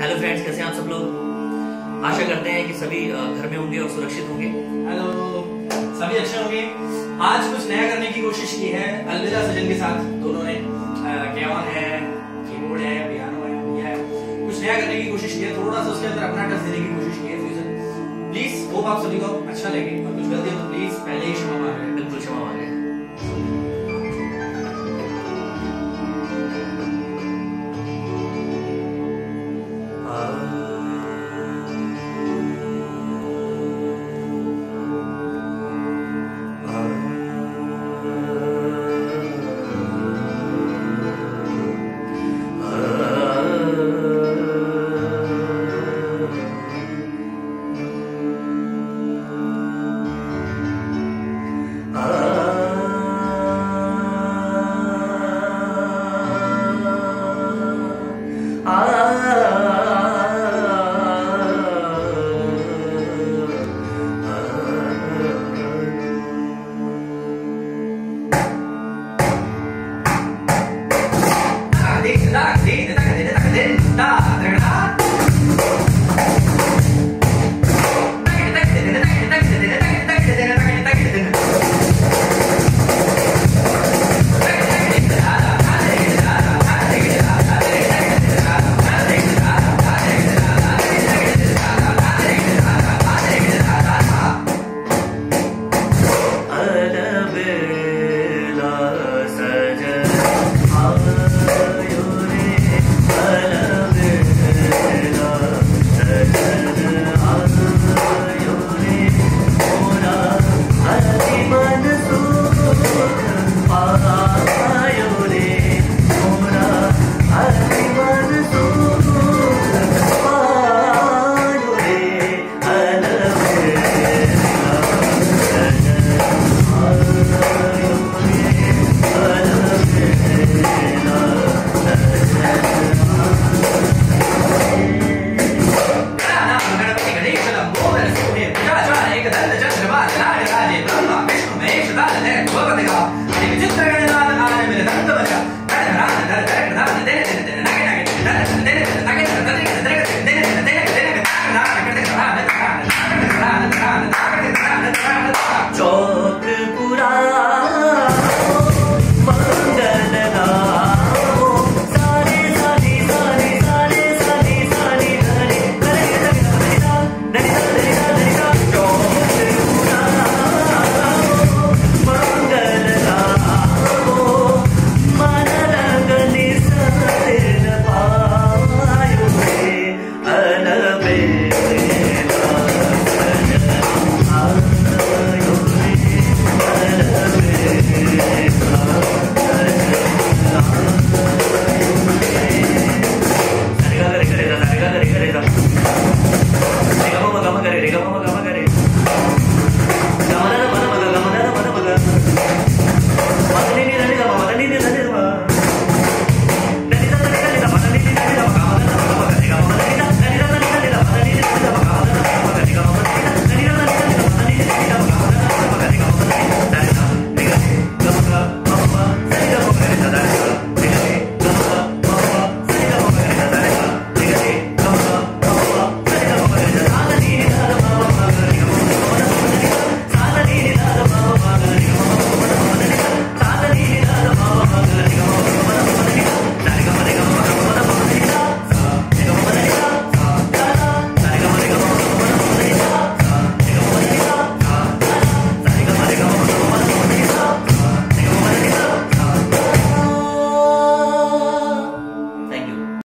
Hello friends कैसे हैं आप सब लोग? आशा करते हैं कि सभी घर में होंगे और सुरक्षित होंगे। हेलो सभी अच्छे होंगे। आज कुछ नया करने की कोशिश की है अलविदा सजन के साथ दोनों ने। कैवन है कीबोर्ड है पियानो है भैया है। कुछ नया करने की कोशिश की है थोड़ा सा उसके अंदर अपना टच देने की कोशिश की है फ्यूजन प्लीज़ होप आप सभी को अच्छा लगे। और कुछ गलती हो तो प्लीज़ पहले ही क्षमा मांग। बिल्कुल क्षमा मांगे। 我が手があれ絶対 Dios